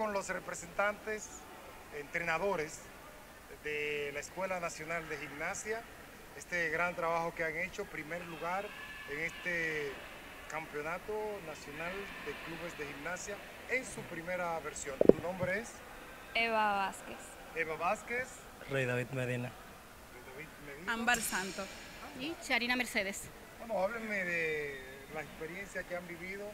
con los representantes, entrenadores de la Escuela Nacional de Gimnasia, este gran trabajo que han hecho, primer lugar en este Campeonato Nacional de Clubes de Gimnasia en su primera versión. ¿Tu nombre es? Eva Vázquez. Eva Vázquez. Rey David Medina. David Medina. Ámbar Santo. Y Charina Mercedes. Bueno, háblenme de la experiencia que han vivido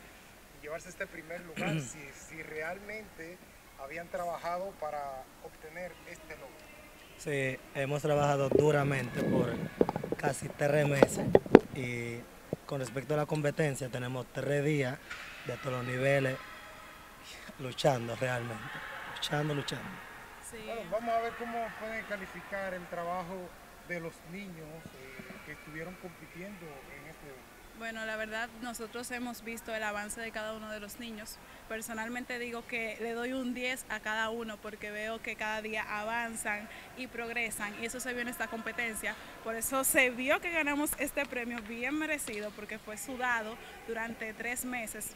llevarse este primer lugar, si, si realmente habían trabajado para obtener este logro. Sí, hemos trabajado duramente por casi tres meses y con respecto a la competencia tenemos tres días de todos los niveles luchando realmente, luchando, luchando. Sí. Bueno, vamos a ver cómo pueden calificar el trabajo de los niños eh, que estuvieron compitiendo en este. Bueno, la verdad, nosotros hemos visto el avance de cada uno de los niños. Personalmente digo que le doy un 10 a cada uno porque veo que cada día avanzan y progresan y eso se vio en esta competencia. Por eso se vio que ganamos este premio bien merecido porque fue sudado durante tres meses.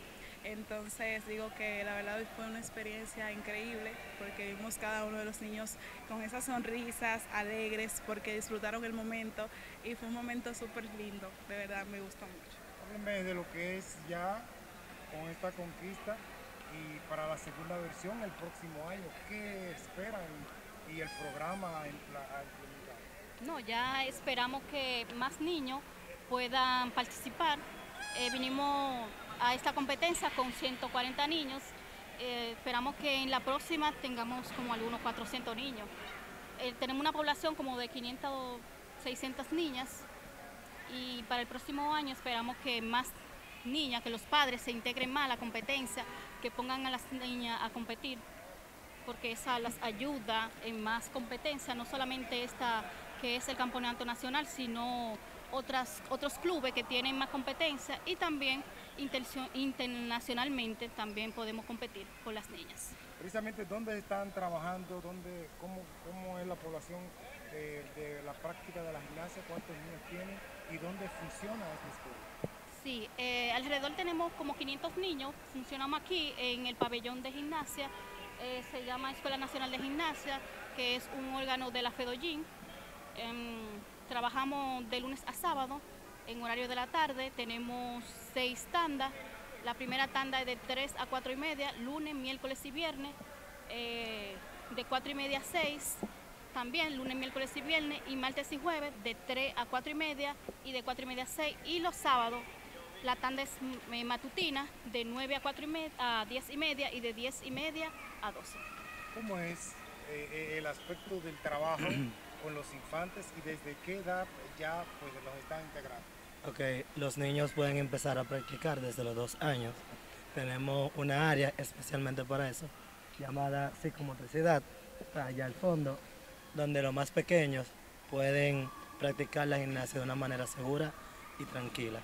Entonces digo que la verdad fue una experiencia increíble porque vimos cada uno de los niños con esas sonrisas alegres porque disfrutaron el momento y fue un momento súper lindo, de verdad me gustó mucho. Háblenme de lo que es ya con esta conquista y para la segunda versión el próximo año, ¿qué esperan y el programa? No, ya esperamos que más niños puedan participar. Eh, vinimos a esta competencia con 140 niños. Eh, esperamos que en la próxima tengamos como algunos 400 niños. Eh, tenemos una población como de 500 o 600 niñas y para el próximo año esperamos que más niñas, que los padres se integren más a la competencia, que pongan a las niñas a competir, porque esa las ayuda en más competencia, no solamente esta que es el campeonato nacional, sino otras, otros clubes que tienen más competencia y también internacionalmente también podemos competir con las niñas. Precisamente, ¿dónde están trabajando? ¿Dónde, cómo, ¿Cómo es la población de, de, la práctica de la gimnasia? ¿Cuántos niños tienen? ¿Y dónde funciona esta escuela? Sí, eh, alrededor tenemos como 500 niños. Funcionamos aquí en el pabellón de gimnasia. Eh, se llama Escuela Nacional de Gimnasia, que es un órgano de la FEDOGIN. Eh, trabajamos de lunes a sábado en horario de la tarde. Tenemos seis tandas. La primera tanda es de 3 a 4 y media, lunes, miércoles y viernes. Eh, de 4 y media a 6, también lunes, miércoles y viernes. Y martes y jueves de 3 a 4 y media y de 4 y media a 6. Y los sábados la tanda es matutina de 9 a, 4 y media, a 10 y media y de 10 y media a 12. ¿Cómo es eh, el aspecto del trabajo con los infantes y desde qué edad ya pues, los están integrando? Ok, los niños pueden empezar a practicar desde los dos años. Tenemos una área especialmente para eso, llamada psicomotricidad, allá al fondo, donde los más pequeños pueden practicar la gimnasia de una manera segura y tranquila.